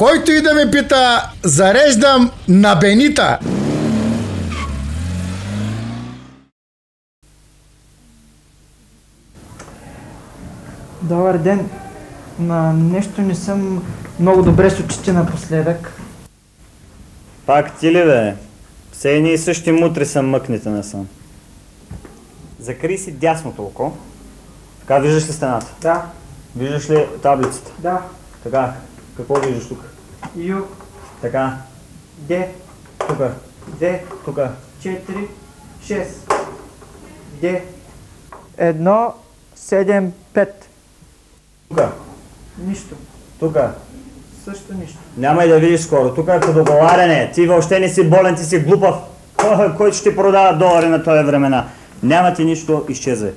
Който и да ме пита, зареждам на Бенита. Добър ден. На нещо не съм много добре с очите напоследък. Пак ти ли бе? Все едни и същи мутри са мъкните на сън. Закри си дясното око. Така виждаш ли стената? Да, Виждаш ли таблицата? да. Така. Какво виждаш тук? Ю, Така. Д, Тук. 2, Тук. 4, 6. Д. 1, 7, 5. Тук. Нищо. Тук. Също нищо. Няма и да видиш скоро. Тук е подоговаряне. Ти въобще не си болен, ти си глупав. Кой ще ти продава долари на този времена? Няма ти нищо, изчезвай.